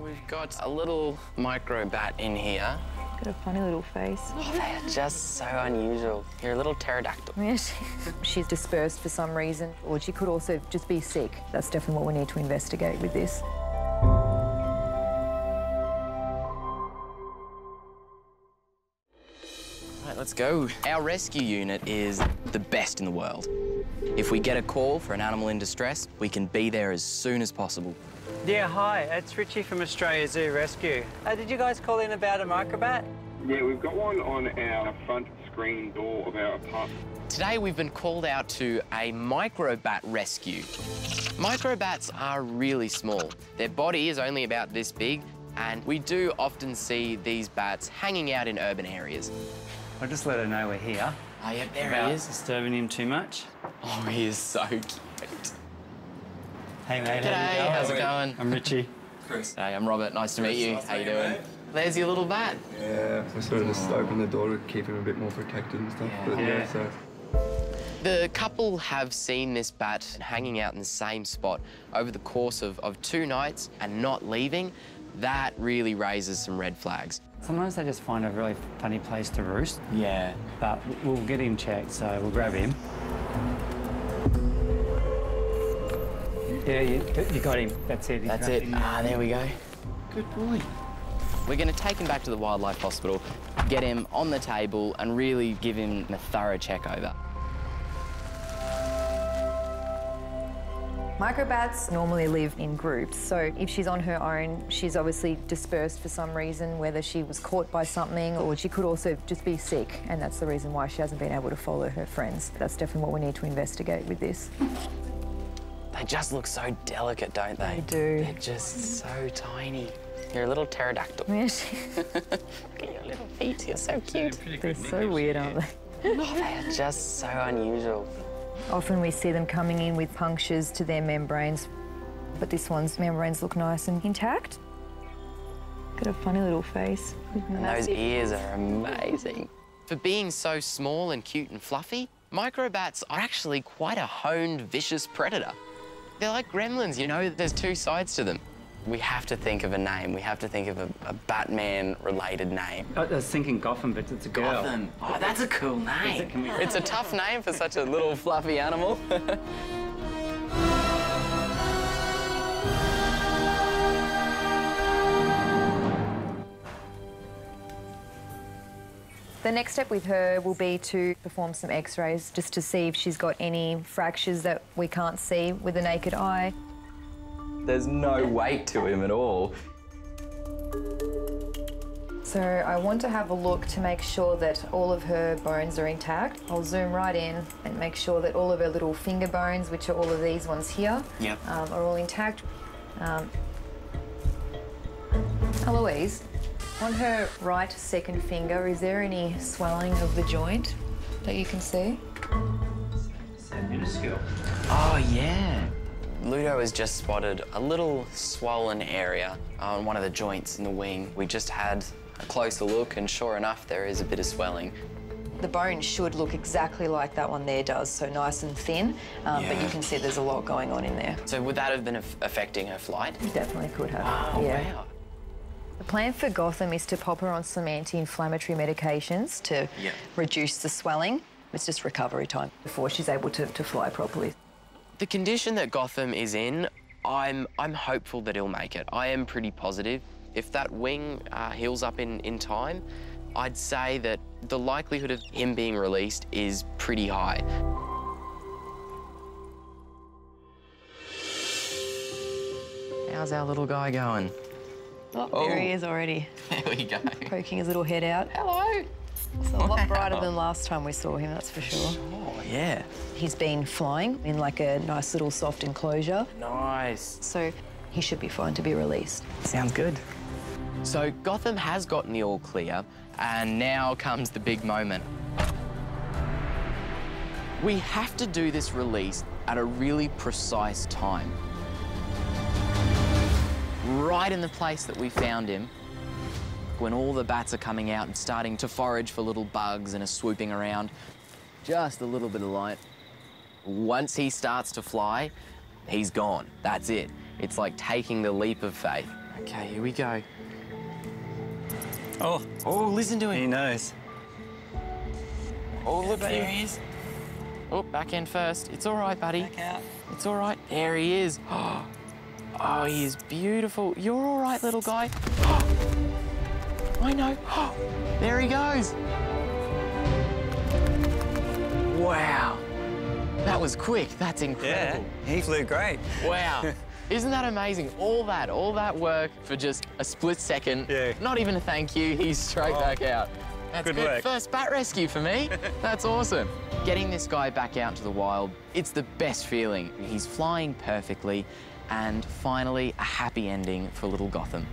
We've got a little micro bat in here. Got a funny little face. Oh, they're just so unusual. You're a little pterodactyl. Yeah, she- she's dispersed for some reason, or she could also just be sick. That's definitely what we need to investigate with this. Right, let's go. Our rescue unit is the best in the world. If we get a call for an animal in distress, we can be there as soon as possible. Yeah, hi, it's Richie from Australia Zoo Rescue. Uh, did you guys call in about a microbat? Yeah, we've got one on our front screen door of our apartment. Today we've been called out to a microbat rescue. Microbats are really small. Their body is only about this big, and we do often see these bats hanging out in urban areas. I'll just let her know we're here. Oh, yeah, there About he is. disturbing him too much. Oh, he is so cute. Hey, mate. G'day, how how's it going? going? I'm Richie. Chris. Hey, I'm Robert. Nice to meet you. How you doing? There's your little bat. Yeah, I sort of just opened the door to keep him a bit more protected and stuff. But yeah, Yeah. so The couple have seen this bat hanging out in the same spot over the course of, of two nights and not leaving. That really raises some red flags. Sometimes they just find a really funny place to roost, Yeah. but we'll get him checked, so we'll grab him. Yeah, you, you got him. That's it. He's That's it. Ah, there we go. Good boy. We're going to take him back to the wildlife hospital, get him on the table, and really give him a thorough check over. Microbats normally live in groups, so if she's on her own, she's obviously dispersed for some reason, whether she was caught by something or she could also just be sick, and that's the reason why she hasn't been able to follow her friends. That's definitely what we need to investigate with this. They just look so delicate, don't they? They do. They're just so tiny. You're a little pterodactyl. Yeah, she- Look at your little feet. You're so cute. They're so weird, aren't they? Oh, they're just so unusual. Often we see them coming in with punctures to their membranes, but this one's membranes look nice and intact. Got a funny little face. And those ears are amazing. For being so small and cute and fluffy, microbats are actually quite a honed, vicious predator. They're like gremlins, you know, there's two sides to them. We have to think of a name. We have to think of a, a Batman-related name. I was thinking Gotham, but it's a girl. Gotham. Oh, that's a cool name. Can we- It's a tough name for such a little fluffy animal. The next step with her will be to perform some x-rays just to see if she's got any fractures that we can't see with the naked eye. There's no weight to him at all. So I want to have a look to make sure that all of her bones are intact. I'll zoom right in and make sure that all of her little finger bones, which are all of these ones here, Yep. um, are all intact. Um, Eloise, on her right second finger, is there any swelling of the joint that you can see? So minuscule. Oh, yeah. Ludo has just spotted a little swollen area on one of the joints in the wing. We just had a closer look, and sure enough, there is a bit of swelling. The bone should look exactly like that one there does, so nice and thin, um, but you can see there's a lot going on in there. So would that have been affecting her flight? Definitely could have. Oh, yeah. wow. The plan for Gotham is to pop her on some anti-inflammatory medications to Yeah. reduce the swelling. It's just recovery time before she's able to, to fly properly. The condition that Gotham is in, I'm, I'm hopeful that he'll make it. I am pretty positive. If that wing uh, heals up in, in time, I'd say that the likelihood of him being released is pretty high. How's our little guy going? Oh, oh, there he is already, There we go. poking his little head out. Hello. It's a lot brighter than last time we saw him, that's for sure. Oh, yeah. He's been flying in like a nice little soft enclosure, Nice. so he should be fine to be released. Sounds good. So Gotham has gotten the all clear, and now comes the big moment. We have to do this release at a really precise time. Right in the place that we found him, when all the bats are coming out and starting to forage for little bugs and are swooping around. Just a little bit of light. Once he starts to fly, he's gone. That's it. It's like taking the leap of faith. Okay, here we go. Oh, Oh, listen to him. he knows. Oh, look, there he is. Oh, back end first. It's all right, buddy. Back out. It's all right. There he is. Oh, Oh, he is beautiful. You're all right, little guy. I know. There he goes. Wow. That was quick. That's incredible. Yeah, he flew great. Wow. Isn't that amazing? All that, all that work for just a split second. Yeah. Not even a thank you. He's straight Oh. back out. That's Good good. work. First bat rescue for me. That's awesome. Getting this guy back out into the wild, it's the best feeling. He's flying perfectly, and finally a happy ending for little Gotham.